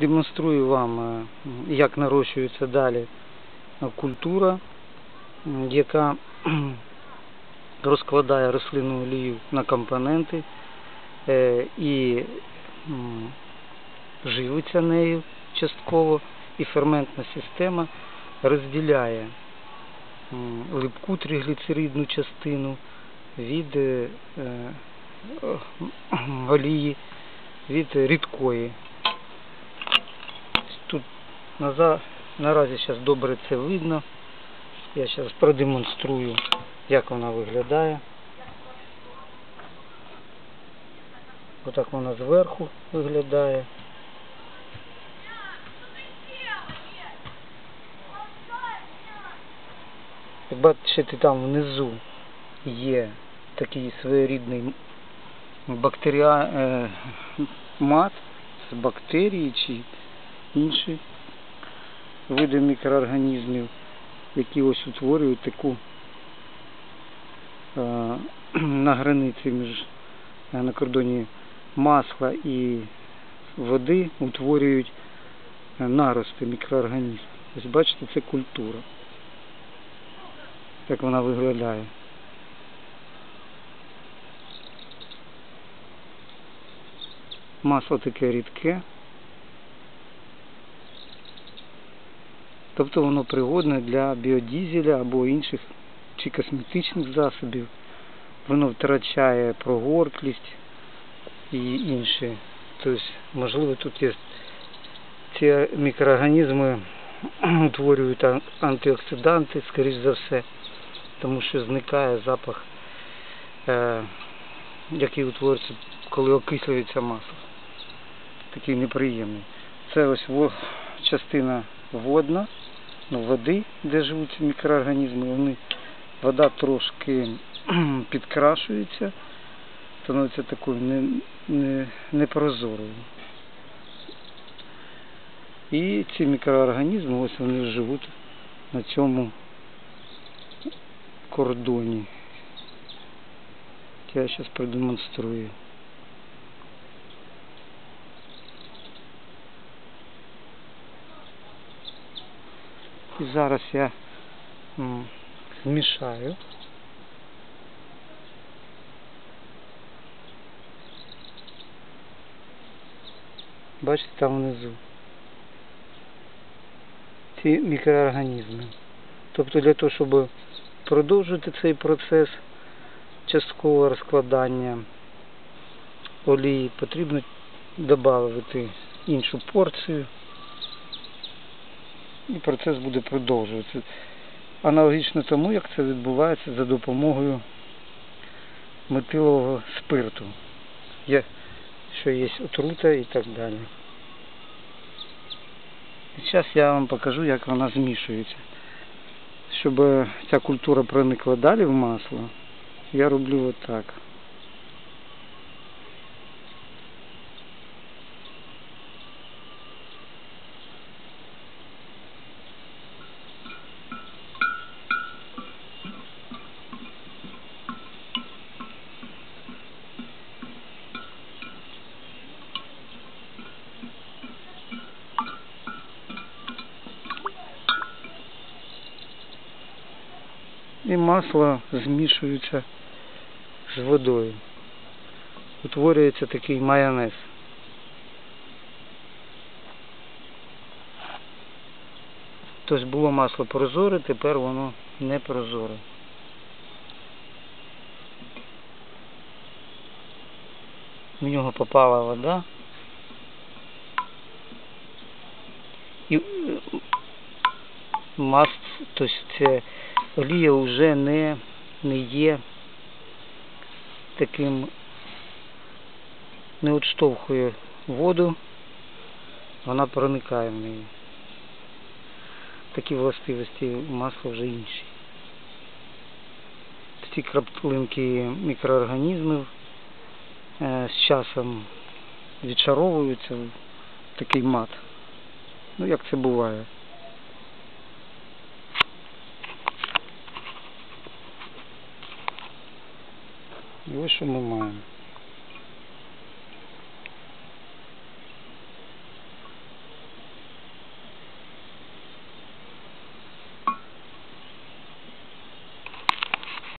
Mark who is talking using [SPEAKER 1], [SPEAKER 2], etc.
[SPEAKER 1] Демонструю вам, е, як нарощується далі е, культура, яка розкладає рослинну олію на компоненти е, і живиться нею частково, і ферментна система розділяє липку тригліцеридну частину від е, е, олії від рідкої. Тут наза- наразі зараз добре це видно. Я зараз продемонструю, як вона виглядає. Отак вона зверху виглядає. Як бачите, там внизу є такий своєрідний бактеріа... е, мат з бактерії чи інші види мікроорганізмів, які ось утворюють таку е, на границі між е, на кордоні масла і води утворюють нарости мікроорганізмів. Ось бачите, це культура. Як вона виглядає. Масло таке рідке. Тобто воно пригодне для біодізеля або інших чи косметичних засобів. Воно втрачає прогорклість і інші. Тобто, можливо, тут є ці мікроорганізми утворюють антиоксиданти, скоріш за все, тому що зникає запах, е, який утворюється, коли окислюється масло. Такий неприємний. Це ось частина водна, ну, води, де живуть мікроорганізми. Вони, вода трошки підкрашується, становиться такою не, не, непрозорою. І ці мікроорганізми, ось вони живуть на цьому кордоні. Я зараз продемонструю. І зараз я змішаю. Бачите, там внизу. Ці мікроорганізми. Тобто для того, щоб продовжити цей процес часткового розкладання олії, потрібно додати іншу порцію і процес буде продовжуватися. Аналогічно тому, як це відбувається за допомогою метилового спирту, є, що є отрута і так далі. Зараз я вам покажу, як вона змішується. Щоб ця культура проникла далі в масло, я роблю отак. І масло змішується з водою. Утворюється такий майонез. Тобто було масло прозоре, тепер воно не прозоре. В нього попала вода. І е, мас, тобто це олія вже не, не є таким, не відштовхує воду, вона проникає в неї. Такі властивості масла вже інші. Ці краплинки мікроорганізмів е, з часом відчаровуються в такий мат. Ну як це буває. І ось що ми маємо.